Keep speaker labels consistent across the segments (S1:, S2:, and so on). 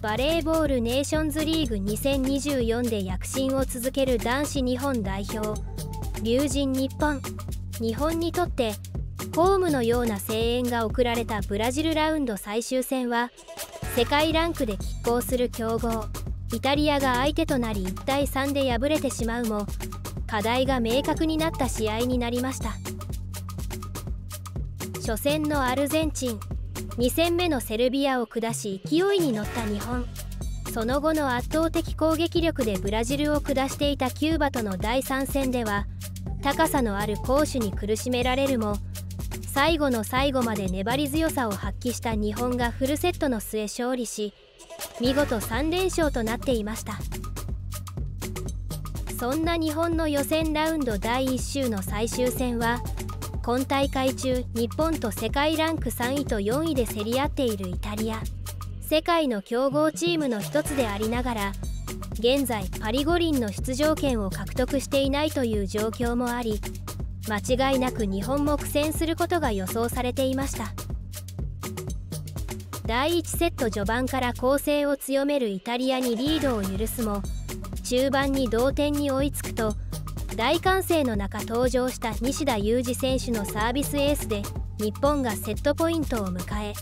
S1: バレーボールネーションズリーグ2024で躍進を続ける男子日本代表。龍神日本。日本にとってホームのような声援が送られたブラジルラウンド最終戦は世界ランクで拮抗する強豪イタリアが相手となり1対3で敗れてしまうも課題が明確になった試合になりました。初戦のアルゼンチン。2戦目のセルビアを下し勢いに乗った日本。その後の圧倒的攻撃力でブラジルを下していたキューバとの第3戦では高さのある攻守に苦しめられるも最後の最後まで粘り強さを発揮した日本がフルセットの末勝利し見事3連勝となっていました。そんな日本の予選ラウンド第1週の最終戦は今大会中日本と世界ランク3位と4位で競り合っているイタリア。世界の強豪チームの一つでありながら現在パリ五輪の出場権を獲得していないという状況もあり間違いなく日本も苦戦することが予想されていました。第1セット序盤から攻勢を強めるイタリアにリードを許すも中盤に同点に追いつくと大歓声の中登場した西田有志選手のサービスエースで日本がセットポイントを迎え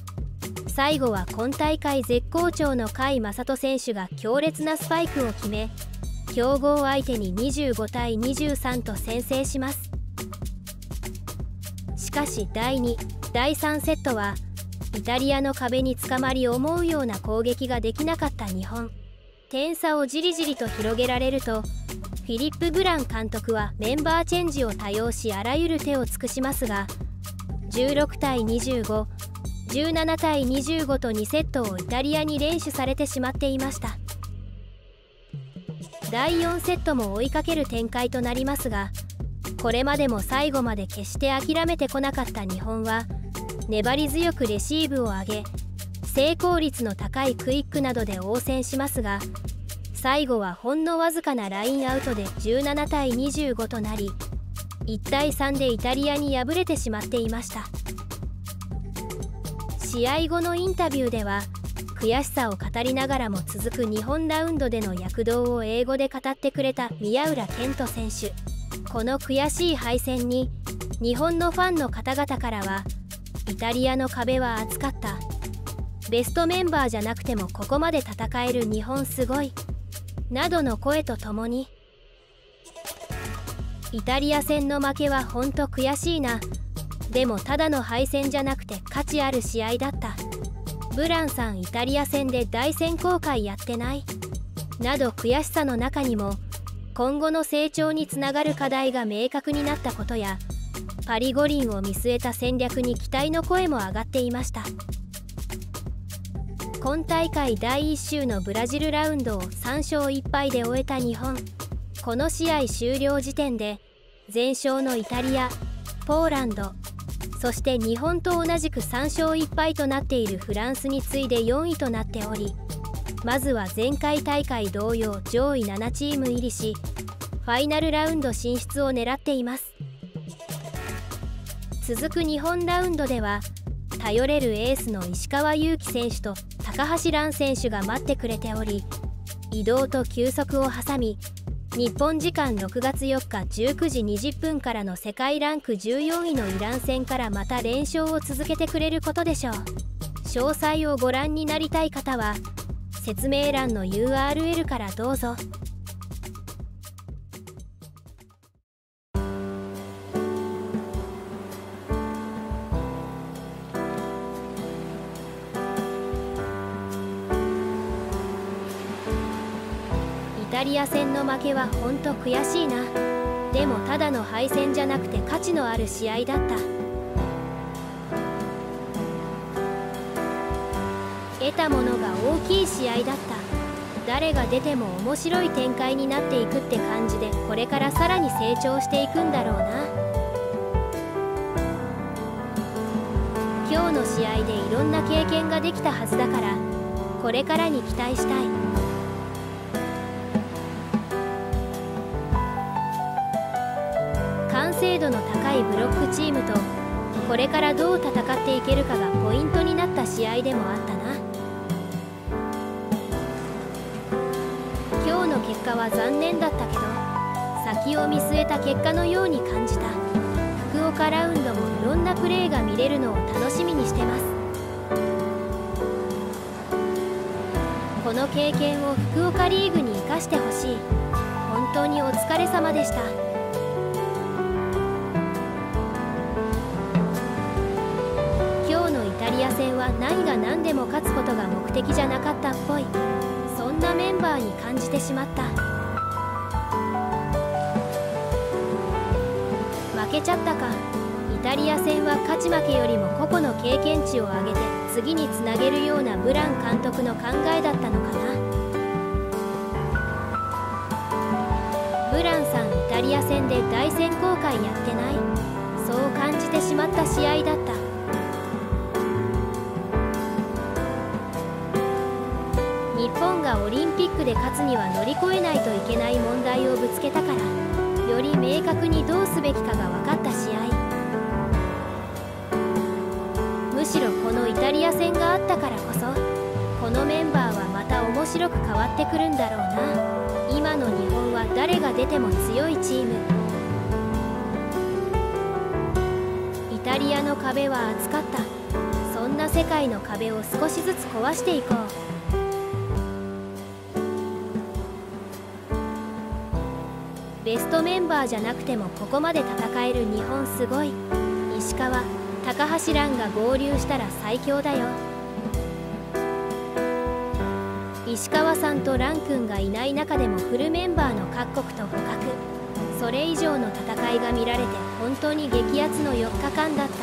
S1: 最後は今大会絶好調の甲斐正人選手が強烈なスパイクを決め強豪相手に25対23と先制します。しかし第2第3セットはイタリアの壁につかまり思うような攻撃ができなかった日本。点差をじりじりと広げられるとフィリップ・ブラン監督はメンバーチェンジを多用しあらゆる手を尽くしますが16対2517対25と2セットをイタリアに連取されてしまっていました。第4セットも追いかける展開となりますがこれまでも最後まで決して諦めてこなかった日本は粘り強くレシーブを上げ成功率の高いクイックなどで応戦しますが最後はほんのわずかなラインアウトで17対25となり1対3でイタリアに敗れてしまっていました。試合後のインタビューでは悔しさを語りながらも続く日本ラウンドでの躍動を英語で語ってくれた宮浦健人選手。この悔しい敗戦に日本のファンの方々からはイタリアの壁は厚かった。ベストメンバーじゃなくてもここまで戦える日本すごい。などの声とともにイタリア戦の負けはほんと悔しいな。でもただの敗戦じゃなくて価値ある試合だった。ブランさんイタリア戦で大選考会やってない。など悔しさの中にも今後の成長につながる課題が明確になったことやパリ五輪を見据えた戦略に期待の声も上がっていました。今大会第1週のブラジルラウンドを3勝1敗で終えた日本。この試合終了時点で全勝のイタリアポーランドそして日本と同じく3勝1敗となっているフランスに次いで4位となっておりまずは前回大会同様上位7チーム入りしファイナルラウンド進出を狙っています。続く日本ラウンドでは頼れるエースの石川祐希選手と高橋藍選手が待ってくれており移動と休息を挟み日本時間6月4日19時20分からの世界ランク14位のイラン戦からまた連勝を続けてくれることでしょう詳細をご覧になりたい方は説明欄の URL からどうぞ。タリア戦の負けはほんと悔しいな。でもただの敗戦じゃなくて価値のある試合だった。得たものが大きい試合だった。誰が出ても面白い展開になっていくって感じでこれからさらに成長していくんだろうな。今日の試合でいろんな経験ができたはずだからこれからに期待したい。精度の高いブロックチームとこれからどう戦っていけるかがポイントになった試合でもあったな。今日の結果は残念だったけど先を見据えた結果のように感じた。福岡ラウンドもいろんなプレーが見れるのを楽しみにしてます。この経験を福岡リーグに生かしてほしい。本当にお疲れ様でした。リア戦は何が何でも勝つことが目的じゃなかったっぽい。そんなメンバーに感じてしまった。負けちゃったか。イタリア戦は勝ち負けよりも個々の経験値を上げて次につなげるようなブラン監督の考えだったのかな。ブランさんイタリア戦で大選考会やってない？そう感じてしまった試合だった。本がオリンピックで勝つには乗り越えないといけない問題をぶつけたからより明確にどうすべきかが分かった試合。むしろこのイタリア戦があったからこそこのメンバーはまた面白く変わってくるんだろうな。今の日本は誰が出ても強いチーム。イタリアの壁は厚かった。そんな世界の壁を少しずつ壊していこう。ベストメンバーじゃなくてもここまで戦える日本すごい。石川高橋蘭が合流したら最強だよ。石川さんと蘭君がいない中でもフルメンバーの各国と互角。それ以上の戦いが見られて本当に激アツの4日間だった。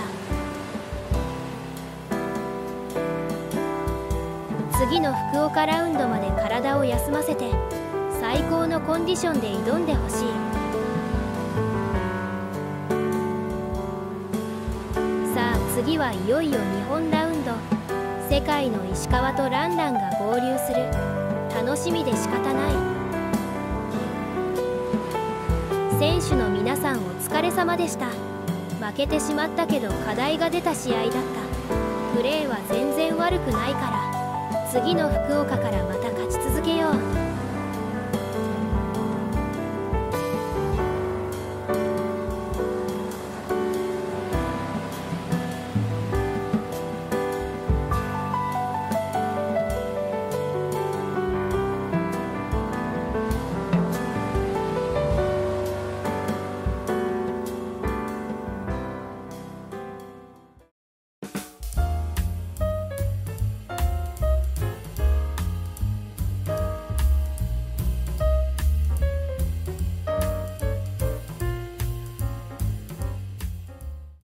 S1: 次の福岡ラウンドまで体を休ませて最高のコンディションで挑んでほしい。さあ次はいよいよ日本ラウンド。世界の石川とランランが合流する。楽しみで仕方ない。選手の皆さんお疲れ様でした。負けてしまったけど課題が出た試合だった。プレーは全然悪くないから。次の福岡からまた勝ち続けよう。